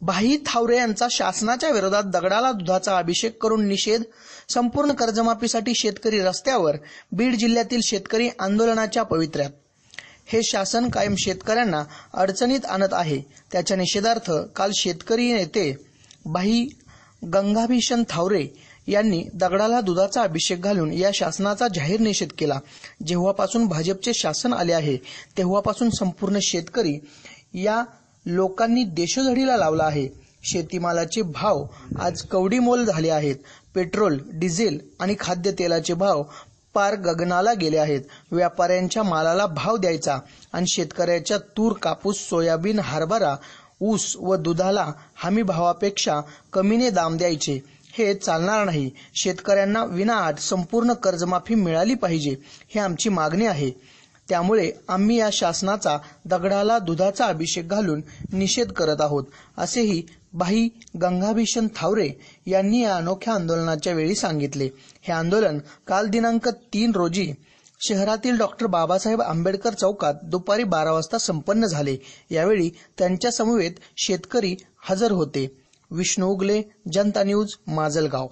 भाई थावरे यांचा शासनाच्या विरोधात दगडाला दुधाचा अभिषेक करून निषेध संपूर्ण कर्जमाफीसाठी शेतकरी रस्त्यावर बीड जिल्ह्यातील शेतकरी आंदोलनाच्या पवित्र्यात. हे शासन कायम शेतकऱ्यांना अडचणीत आणत आहे. त्याच्या निषेधार्थ काल शेतकरी नेते भाई गंगाभीषण थावरे यांनी दगडाला दुधाचा अभिषेक घालून या शासनाचा जाहीर निषेध केला. जेव्हापासून भाजपचे शासन आले आहे तेव्हापासून संपूर्ण शेतकरी या लोकांनी देशोधडीला लावला आहे. शेतीमालाचे भाव आज कवडीमोल झाले आहेत. पेट्रोल डिझेल आणि खाद्यतेलाचे भाव पार गगनाला गेले आहेत. व्यापाऱ्यांच्या मालाला भाव द्यायचा आणि शेतकऱ्याच्या तूर कापूस सोयाबीन हरभरा ऊस व दुधाला हमी भावापेक्षा कमीने दाम द्यायचे. हे चालणार नाही. शेतकऱ्यांना विनाआट संपूर्ण कर्जमाफी मिळाली पाहिजे ही आमची मागणी आहे. त्यामुळे आम्ही या शासनाचा दगडाला दुधाचा अभिषेक घालून निषेध करत आहोत असेही भाई गंगाभीषण थावरे यांनी या अनोख्या आंदोलनाच्या वेळी सांगितले. हे आंदोलन काल दिनांक तीन रोजी शहरातील डॉक्टर बाबासाहेब आंबेडकर चौकात दुपारी बारा वाजता संपन्न झाले. यावेळी त्यांच्या समवेत शेतकरी हजर होते. विष्णू उगले जनता न्यूज माजलगाव.